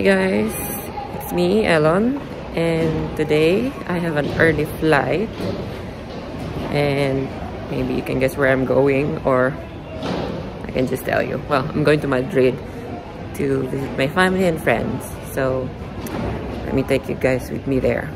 Hi guys, it's me, Ellon, and today I have an early flight and maybe you can guess where I'm going or I can just tell you. Well, I'm going to Madrid to visit my family and friends, so let me take you guys with me there.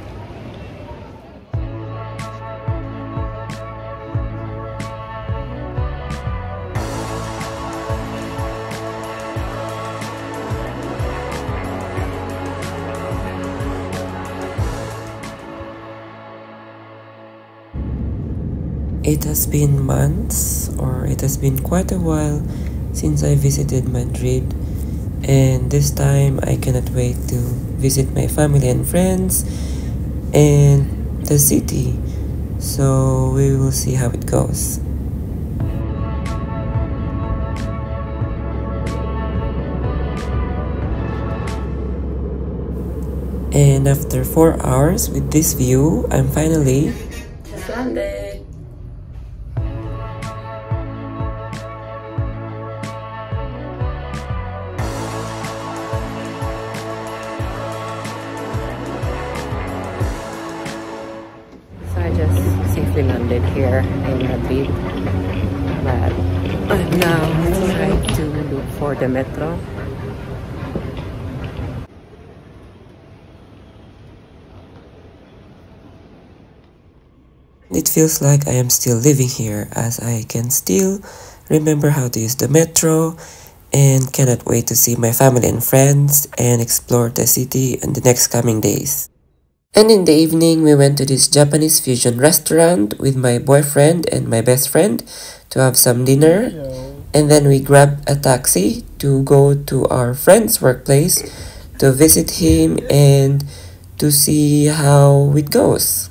Been months, or it has been quite a while since I visited Madrid, and this time I cannot wait to visit my family and friends and the city. So we will see how it goes. And after 4 hours with this view, I'm finally feels like I am still living here as I can still remember how to use the metro and cannot wait to see my family and friends and explore the city in the next coming days. And in the evening, we went to this Japanese fusion restaurant with my boyfriend and my best friend to have some dinner. And then we grabbed a taxi to go to our friend's workplace to visit him and to see how it goes.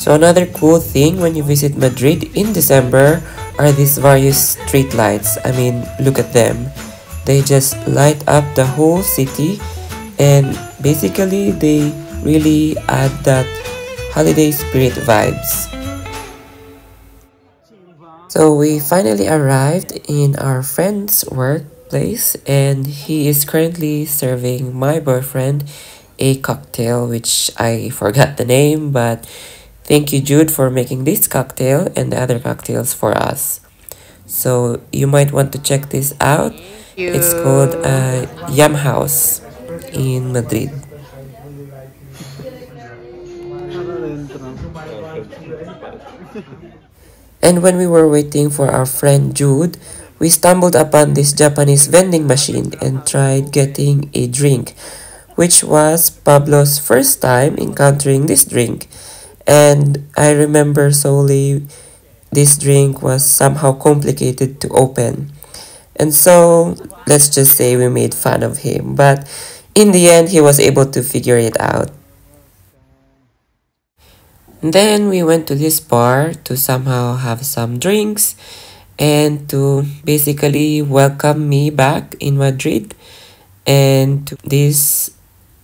So another cool thing when you visit Madrid in December are these various street lights. I mean, look at them. They just light up the whole city and basically they really add that holiday spirit vibes. So we finally arrived in our friend's workplace and he is currently serving my boyfriend a cocktail which I forgot the name but thank you Jude for making this cocktail and the other cocktails for us. So you might want to check this out. It's called uh, Yam House in Madrid. And when we were waiting for our friend Jude, we stumbled upon this Japanese vending machine and tried getting a drink, which was Pablo's first time encountering this drink. And I remember solely this drink was somehow complicated to open. And so, let's just say we made fun of him. But in the end, he was able to figure it out. Then we went to this bar to somehow have some drinks and to basically welcome me back in Madrid. And this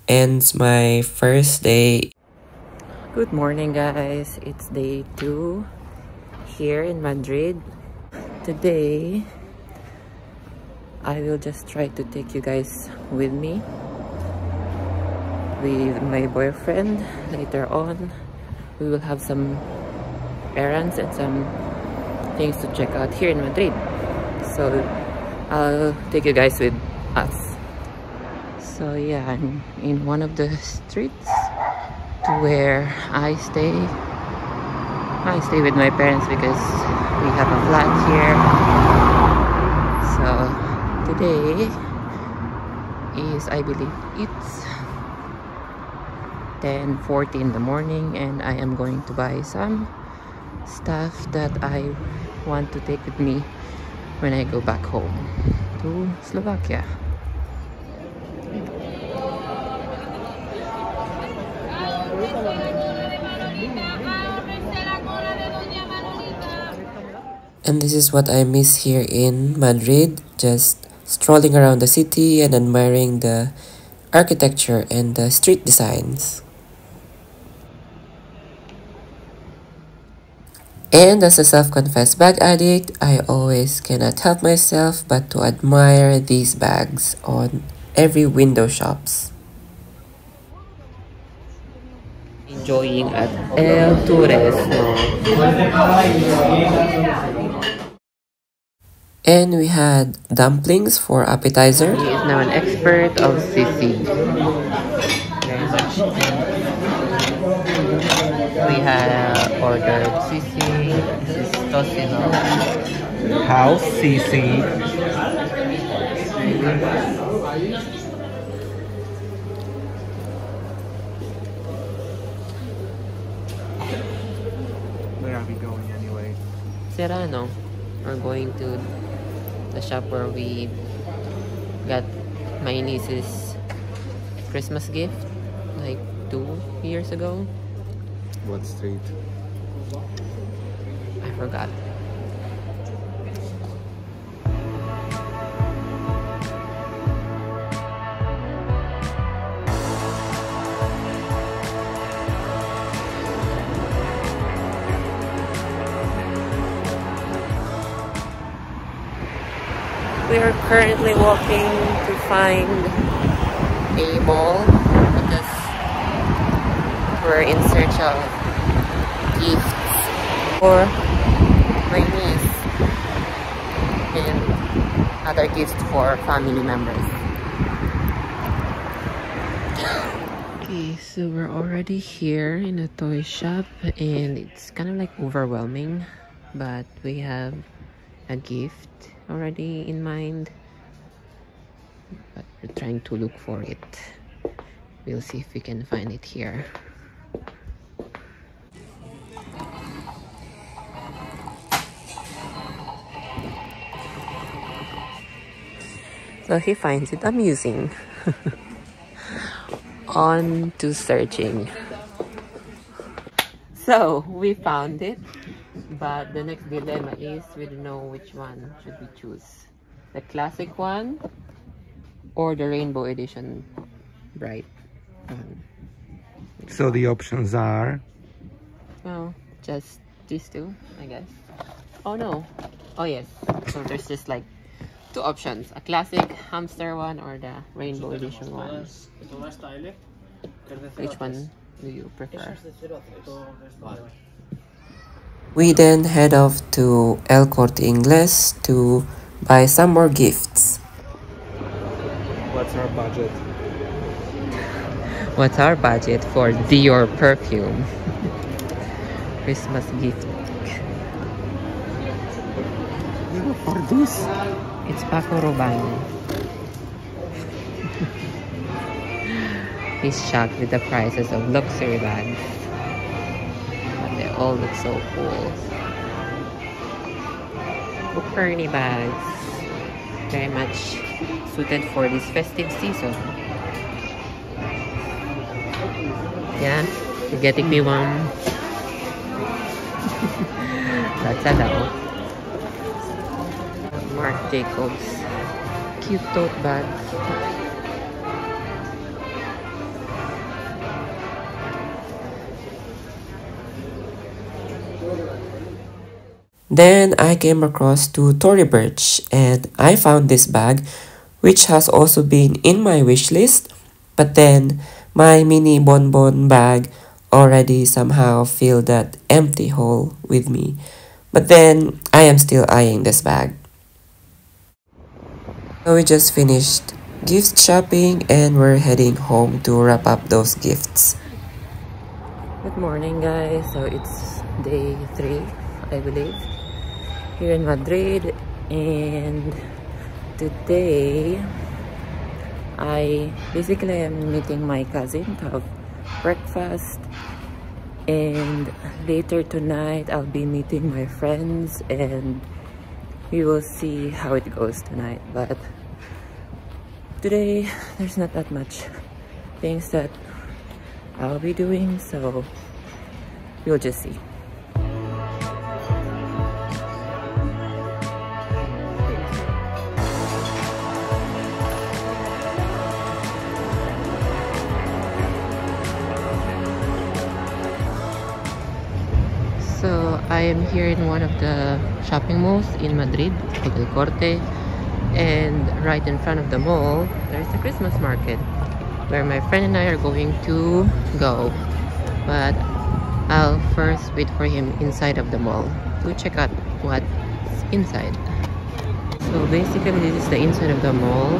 ends my first day. Good morning, guys. It's day two here in Madrid. Today, I will just try to take you guys with me with my boyfriend later on we will have some errands and some things to check out here in Madrid so I'll take you guys with us so yeah I'm in one of the streets to where I stay I stay with my parents because we have a flat here so today is I believe it's 10:40 in the morning and I am going to buy some stuff that I want to take with me when I go back home to Slovakia. And this is what I miss here in Madrid, just strolling around the city and admiring the architecture and the street designs. And as a self-confessed bag addict, I always cannot help myself but to admire these bags on every window shops. Enjoying at El Turismo. And we had dumplings for appetizer. He is now an expert of sisig. We had ordered sisig. This is tocino. House sisig. Where are we going anyway? Serrano. We're going to the shop where we got my niece's Christmas gift like two years ago. What street? I forgot. Currently walking to find a mall because we're in search of gifts for my niece and other gifts for family members. Okay, so we're already here in a toy shop and it's kind of like overwhelming, but we have a gift already in mind but we're trying to look for it. We'll see if we can find it here. So he finds it amusing. On to searching. So we found it but the next dilemma is we don't know which one should we choose. The classic one or the rainbow edition bright one? So the options are? Well just these two i guess. Oh no. Oh yes. So there's just like two options. A classic hamster one or the rainbow edition one. Which one do you prefer we then head off to El Corte Inglés to buy some more gifts. what's our budget? What's our budget for Dior perfume? Christmas gift. For this? It's Paco Rabanne. He's shocked with the prices of luxury bags. Oh, All look so cool. Fernie bags. Very much suited for this festive season. Yeah, you're getting me one. That's allowed. Marc Jacobs. Cute tote bags. Then I came across to Tory Burch and I found this bag which has also been in my wish list but then my mini bonbon bag already somehow filled that empty hole with me. But then I am still eyeing this bag. So we just finished gift shopping and we're heading home to wrap up those gifts. Good morning guys. So it's day 3 I believe here in Madrid and today I basically am meeting my cousin to have breakfast and later tonight I'll be meeting my friends and we will see how it goes tonight but today there's not that much things that I'll be doing so we'll just see am here in one of the shopping malls in Madrid, El Corte, and right in front of the mall, there's a Christmas market where my friend and I are going to go. But I'll first wait for him inside of the mall to check out what's inside. So basically this is the inside of the mall.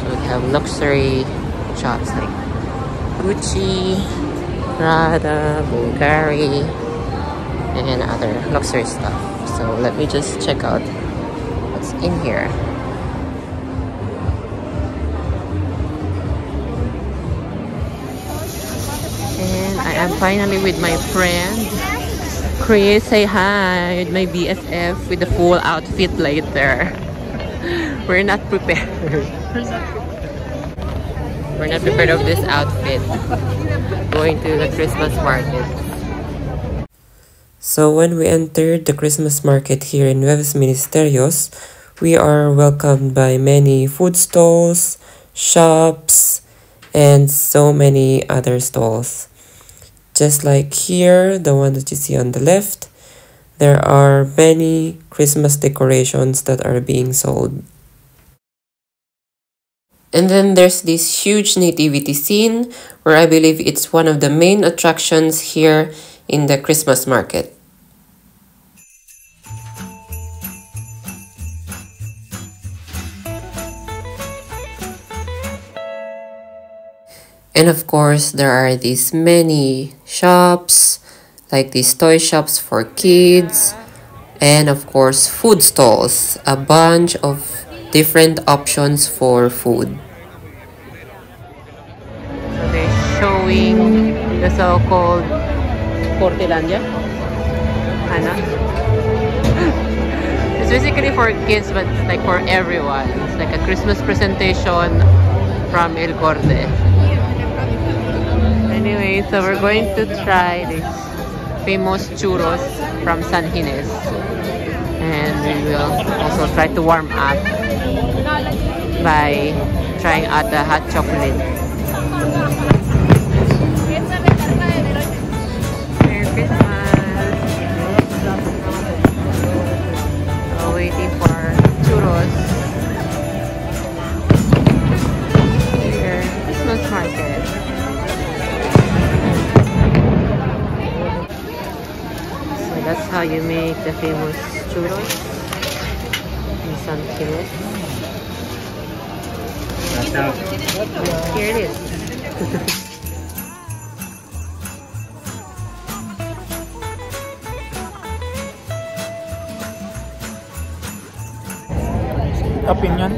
So we have luxury shops like Gucci, Prada, Bulgari, and other luxury stuff. So let me just check out what's in here. And I am finally with my friend. Chris, say hi my BFF with the full outfit later. We're not prepared. We're not prepared of this outfit. Going to the Christmas market. So when we entered the Christmas market here in Nuevos Ministerios, we are welcomed by many food stalls, shops, and so many other stalls. Just like here, the one that you see on the left, there are many Christmas decorations that are being sold. And then there's this huge nativity scene where I believe it's one of the main attractions here in the Christmas market. And of course, there are these many shops, like these toy shops for kids, and of course, food stalls, a bunch of different options for food. So they're showing the so-called Cortylandia. Anna. it's basically for kids, but like for everyone. It's like a Christmas presentation from El Corte. Anyway, so we're going to try this famous churros from San Gines. And we will also try to warm up by trying out the hot chocolate. You make the famous churros in San Gines. Here it is. Opinion?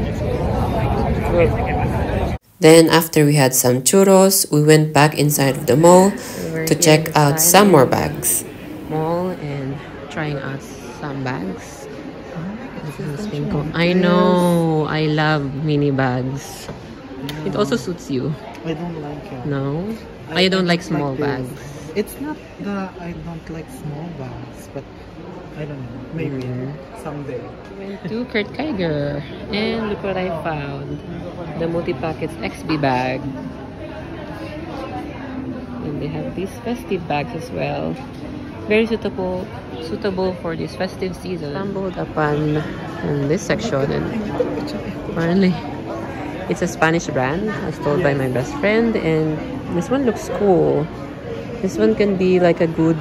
Then after we had some churros, we went back inside of the mall to check out some more bags. Mall and trying out some bags. I know. I love mini bags. It also suits you. I don't like it. No? I, you don't like small this. bags. It's not the I don't like small bags, but I don't know. Maybe Mm. someday. Went to Kurt Geiger. And look what I found. The multi-packets XB bag. And they have these festive bags as well. Very suitable suitable for this festive season. Stumbled upon in this section and apparently it's a Spanish brand as told by my best friend and this one looks cool. This one can be like a good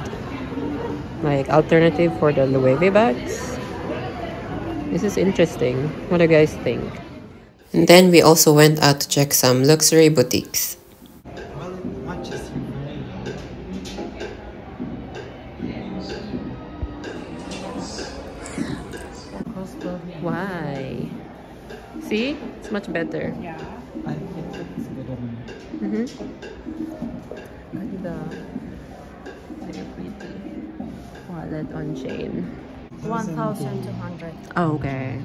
like alternative for the Loewe bags. This is interesting. What do you guys think? And then we also went out to check some luxury boutiques. See? It's much better. I think it's better. Mm-hmm. Ganda. Very pretty. Wallet on chain. 1,200. Okay.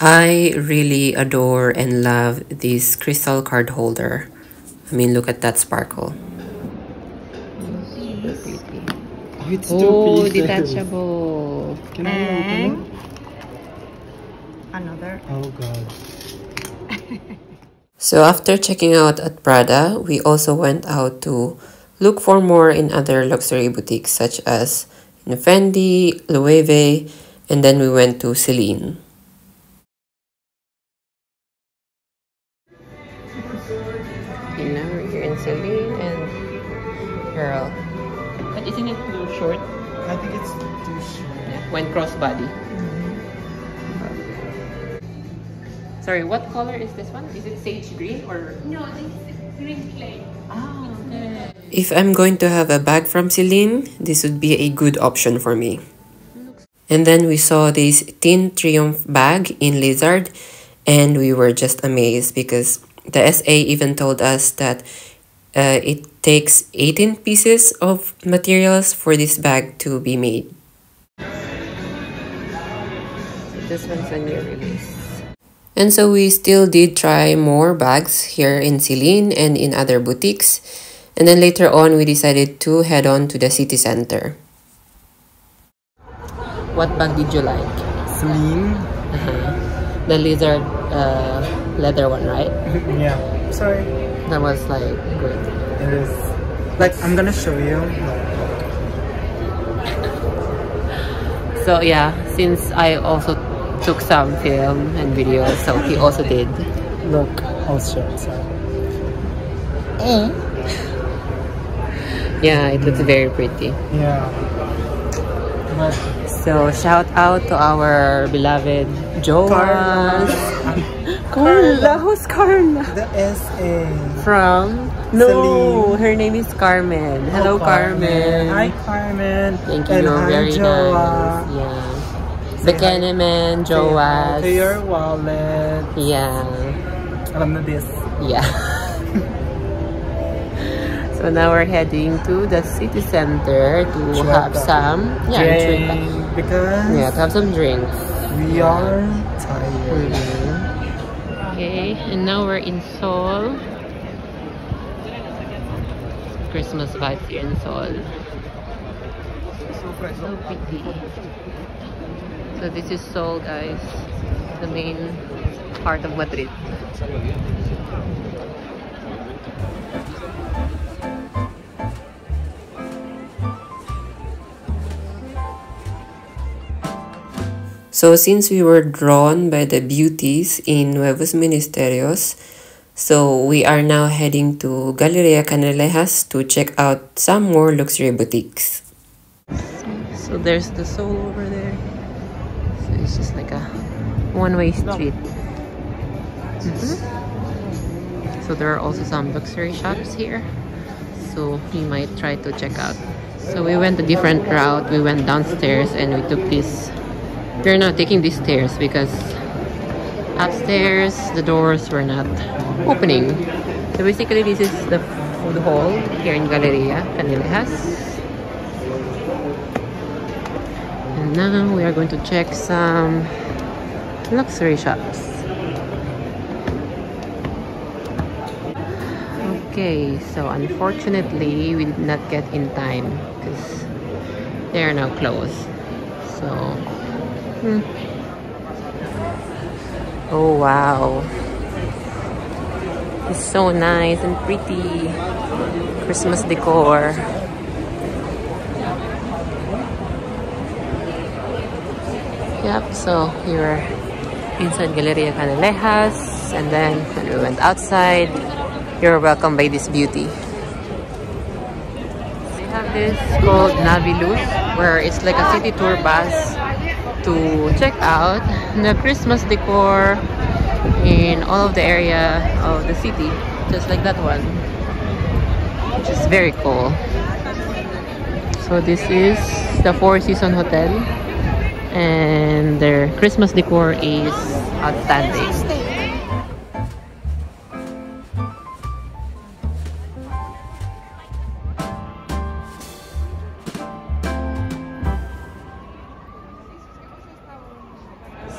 I really adore and love this crystal card holder. I mean, look at that sparkle. Pretty. Oh, it's Oh, two pieces. detachable. Can I open it? Another. Oh god. So after checking out at Prada, we also went out to look for more in other luxury boutiques such as in Fendi, Loewe, and then we went to Celine. When crossbody. Sorry, what color is this one? Is it sage green or? No, this is green clay. Ah, okay. If I'm going to have a bag from Celine, this would be a good option for me. And then we saw this Teen Triomphe bag in Lizard and we were just amazed because the SA even told us that uh, it takes 18 pieces of materials for this bag to be made. This one's a new release. And so we still did try more bags here in Celine and in other boutiques. And then later on, we decided to head on to the city center. What bag did you like? Celine? Uh-huh. The lizard uh, leather one, right? yeah. Sorry. That was like good. It is. Like, I'm gonna show you. So yeah, since I also took some film and video, so he also did. Look, show it. Sorry. Yeah, it looks very pretty. Yeah. But So shout out to our beloved Joas. Carla, who's Carla? the SA. From? No, Celine. her name is Carmen. Hello, Oh, Carmen. Hi, Carmen. Thank you, And you're hi, very Joa. nice. Yeah. Say hi. Bekenemen, Say hi Joas. To your wallet. Yeah. Alam na this. Yeah. so now we're heading to the city center to have some yeah, Drink, because yeah, to have some drinks. we are tired. Mhm. Okay, and now we're in Sol. Christmas vibes here in Sol. So pretty. So this is Sol, guys. The main part of Madrid. So since we were drawn by the beauties in Nuevos Ministerios, so we are now heading to Galeria Canalejas to check out some more luxury boutiques. So there's the Sol over there. It's just like a one-way street. Mhm. So there are also some luxury shops here. So we might try to check out. So we went a different route. We went downstairs and we took this we're not taking these stairs because upstairs the doors were not opening. So basically this is the food hall here in Galeria Canalejas. And now we are going to check some luxury shops. Okay, so unfortunately we did not get in time because they are now closed. So Hmm. Oh wow. It's so nice and pretty. Christmas decor. So we were inside Galeria Canalejas and then when we went outside, you're welcomed by this beauty. They have this called Naviluz where it's like a city tour bus to check out the Christmas decor in all of the area of the city, just like that one, which is very cool. So this is the Four Season Hotel, and their Christmas decor is outstanding.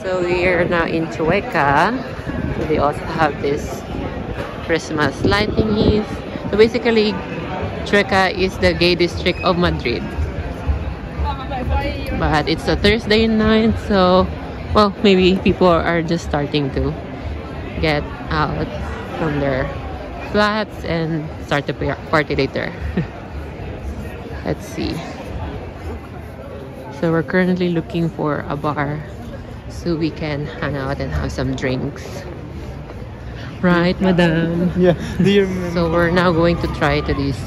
So we are now in Chueca. So they also have this Christmas lighting is. So basically, Chueca is the gay district of Madrid. But it's a Thursday night, so well, maybe people are just starting to get out from their flats and start the party later. let's see so we're currently looking for a bar so we can hang out and have some drinks right madam Yeah. Do you remember? so we're now going to try to this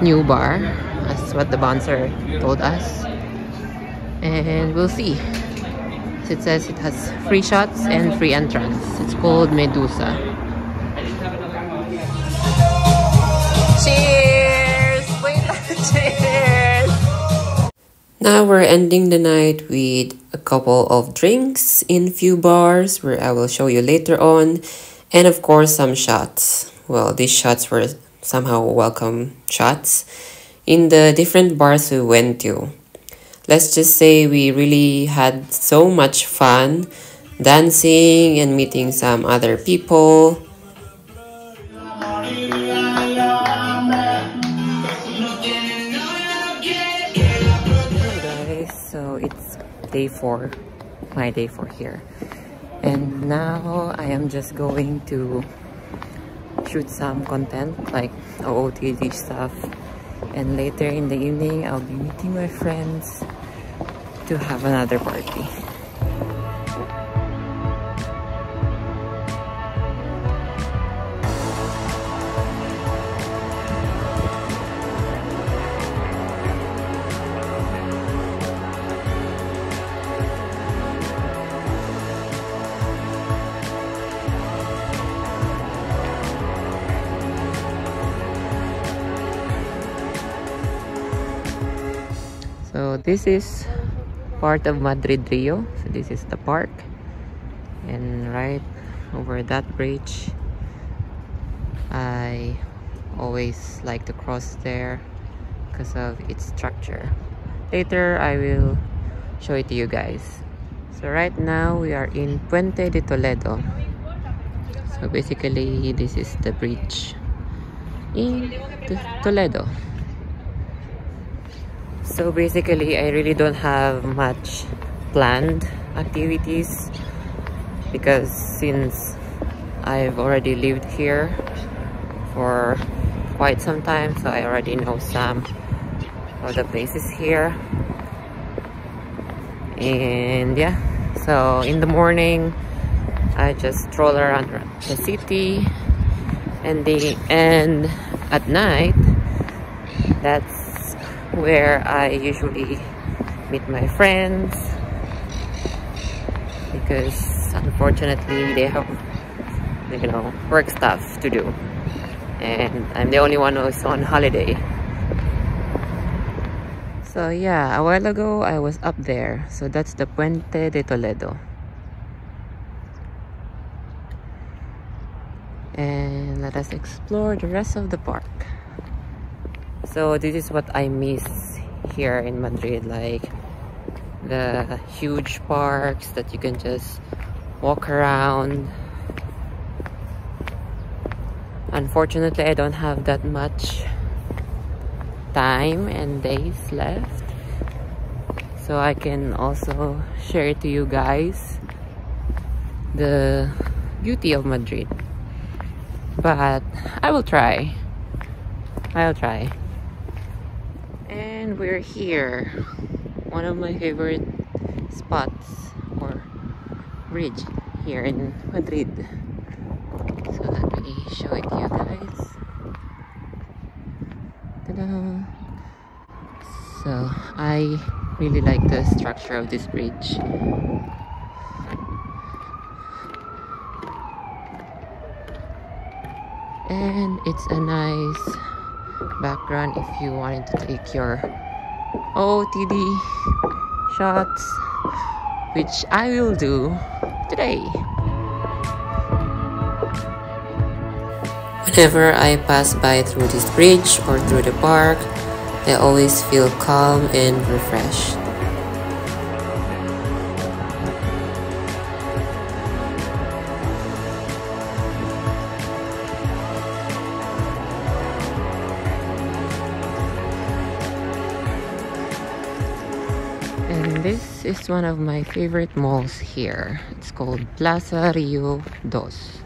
new bar as what the bouncer told us and we'll see. So it says it has free shots and free entrance. It's called medusa. Cheers! Wait cheers! Now we're ending the night with a couple of drinks in few bars where i will show you later on and of course some shots. Well these shots were somehow welcome shots in the different bars we went to let's just say we really had so much fun dancing and meeting some other people. So it's day four my day four here. And now i am just going to shoot some content like OOTD stuff. And later in the evening I'll be meeting my friends to have another party. So this is part of Madrid Rio. So this is the park. And right over that bridge I always like to cross there because of its structure. Later I will show it to you guys. So right now we are in Puente de Toledo. So basically this is the bridge in Toledo. So basically, I really don't have much planned activities because since I've already lived here for quite some time, so I already know some of the places here. And yeah, so in the morning, I just stroll around the city, and the and at night, that's where I usually meet my friends because unfortunately they have you know work stuff to do. And I'm the only one who's on holiday. So yeah a while ago I was up there. So that's the Puente de Toledo. And let us explore the rest of the park so this is what I miss here in Madrid like the huge parks that you can just walk around. Unfortunately I don't have that much time and days left. So I can also share to you guys the beauty of Madrid. But I will try. I'll try and we're here. One of my favorite spots or bridge here in Madrid. So let me show it to you guys. So I really like the structure of this bridge. And it's a nice background if you wanted to take your OTD shots which I will do today. Whenever I pass by through this bridge or through the park I always feel calm and refreshed is one of my favorite malls here. It's called Plaza Rio Dos.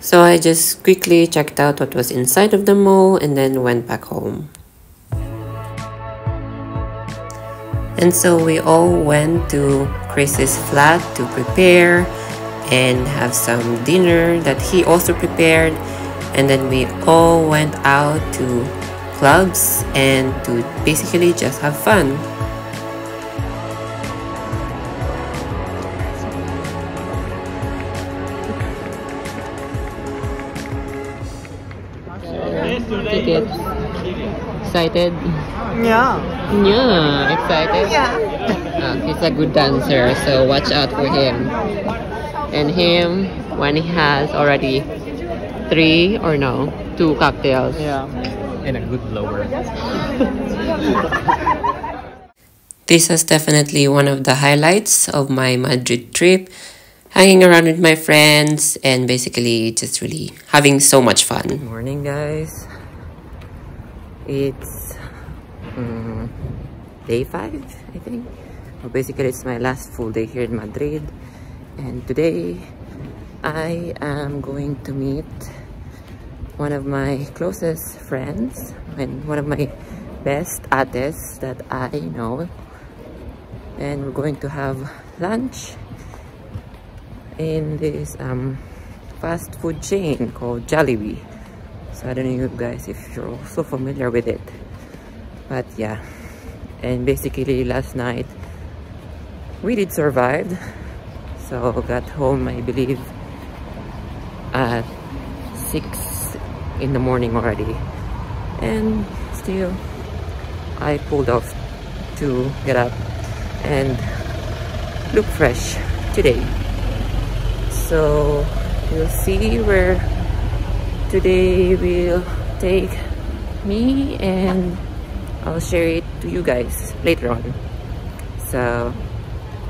So I just quickly checked out what was inside of the mall and then went back home. And so we all went to Chris's flat to prepare and have some dinner that he also prepared. And then we all went out to clubs and to basically just have fun. Excited? Yeah. Yeah, excited? Yeah. Uh, he's a good dancer, so watch out for him. And him, when he has already three or no, two cocktails. Yeah. And a good blower. This was definitely one of the highlights of my Madrid trip. Hanging around with my friends and basically just really having so much fun. Good morning, guys. It's um, day five, I think. Well, basically, it's my last full day here in Madrid. And today, I am going to meet one of my closest friends and one of my best ates that I know. And we're going to have lunch in this um, fast food chain called Jollibee. So I don't know you guys if you're also familiar with it. But yeah. And basically last night we did survive. So got home I believe at 6 in the morning already. And still I pulled off to get up and look fresh today so you'll see where today will take me and I'll share it to you guys later on so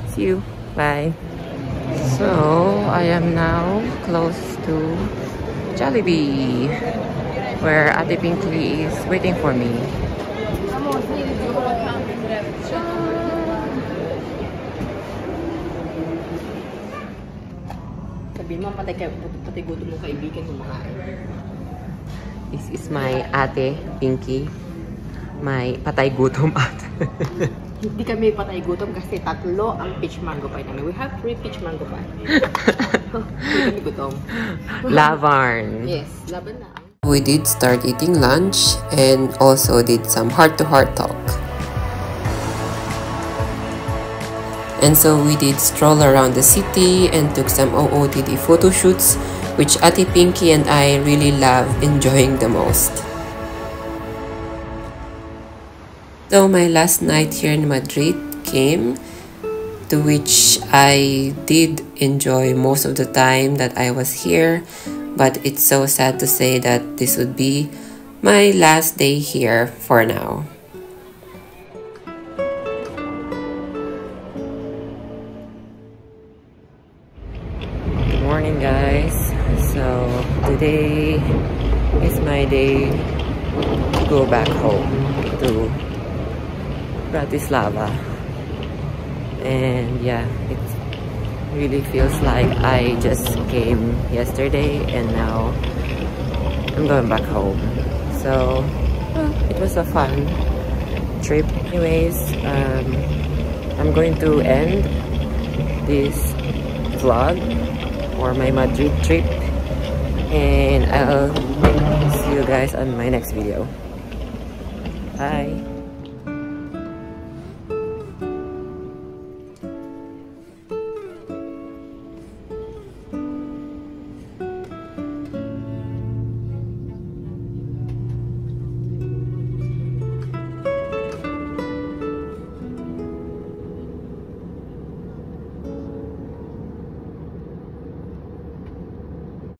see you bye so I am now close to Jollibee where Ate Pinky is waiting for me Sabihin mo, patay, patay gutom mo kaibigan mo. This is my ate, Pinky. My patay gutom ate. Hindi kami patay gutom kasi tatlo ang peach mango pie namin. We have three peach mango pie. Hindi kami gutom. Lavarn. Yes, laban na. We did start eating lunch and also did some heart-to-heart talk. And so we did stroll around the city and took some OOTD photo shoots, which Ati Pinky and I really love enjoying the most. So my last night here in Madrid came, to which I did enjoy most of the time that I was here, but it's so sad to say that this would be my last day here for now. Good morning guys. So today is my day to go back home to Bratislava. And yeah, it really feels like I just came yesterday and now I'm going back home. So well, it was a fun trip. Anyways, um, I'm going to end this vlog or my Madrid trip and I'll see you guys on my next video. Bye!